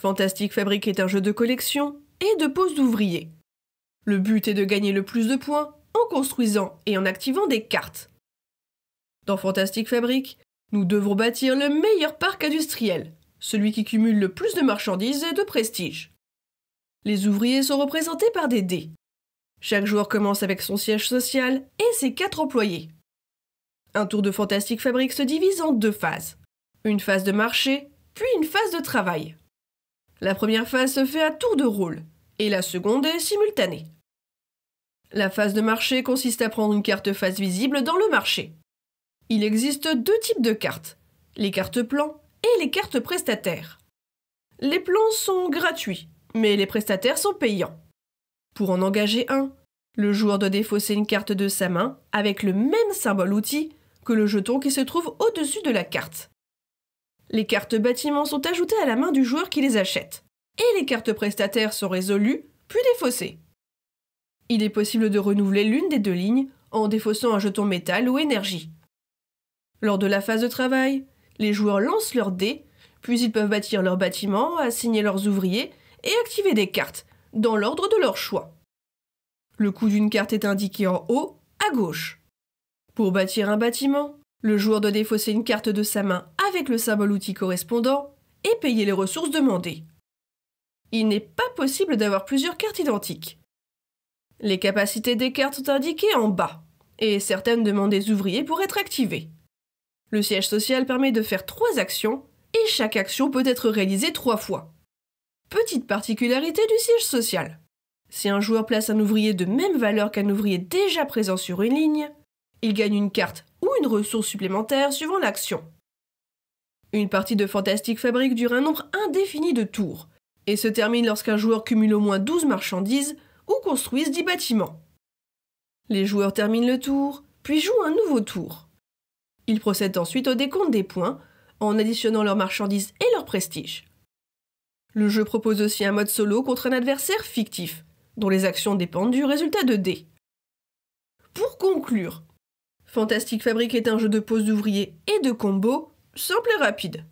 Fantastic Fabric est un jeu de collection et de pose d'ouvriers. Le but est de gagner le plus de points en construisant et en activant des cartes. Dans Fantastic Fabric, nous devons bâtir le meilleur parc industriel, celui qui cumule le plus de marchandises et de prestige. Les ouvriers sont représentés par des dés. Chaque joueur commence avec son siège social et ses quatre employés. Un tour de Fantastic Fabric se divise en deux phases. Une phase de marché, puis une phase de travail. La première phase se fait à tour de rôle, et la seconde est simultanée. La phase de marché consiste à prendre une carte face visible dans le marché. Il existe deux types de cartes, les cartes plans et les cartes prestataires. Les plans sont gratuits, mais les prestataires sont payants. Pour en engager un, le joueur doit défausser une carte de sa main avec le même symbole outil que le jeton qui se trouve au-dessus de la carte. Les cartes bâtiments sont ajoutées à la main du joueur qui les achète, et les cartes prestataires sont résolues, puis défaussées. Il est possible de renouveler l'une des deux lignes en défaussant un jeton métal ou énergie. Lors de la phase de travail, les joueurs lancent leurs dés, puis ils peuvent bâtir leurs bâtiments, assigner leurs ouvriers et activer des cartes, dans l'ordre de leur choix. Le coût d'une carte est indiqué en haut, à gauche. Pour bâtir un bâtiment, le joueur doit défausser une carte de sa main avec le symbole outil correspondant et payer les ressources demandées. Il n'est pas possible d'avoir plusieurs cartes identiques. Les capacités des cartes sont indiquées en bas, et certaines demandent des ouvriers pour être activées. Le siège social permet de faire trois actions, et chaque action peut être réalisée trois fois. Petite particularité du siège social. Si un joueur place un ouvrier de même valeur qu'un ouvrier déjà présent sur une ligne, il gagne une carte ou une ressource supplémentaire suivant l'action. Une partie de Fantastic Fabric dure un nombre indéfini de tours et se termine lorsqu'un joueur cumule au moins 12 marchandises ou construise 10 bâtiments. Les joueurs terminent le tour, puis jouent un nouveau tour. Ils procèdent ensuite au décompte des points en additionnant leurs marchandises et leur prestige. Le jeu propose aussi un mode solo contre un adversaire fictif, dont les actions dépendent du résultat de dés. Pour conclure, Fantastic Fabric est un jeu de pose d'ouvriers et de combos simple et rapide.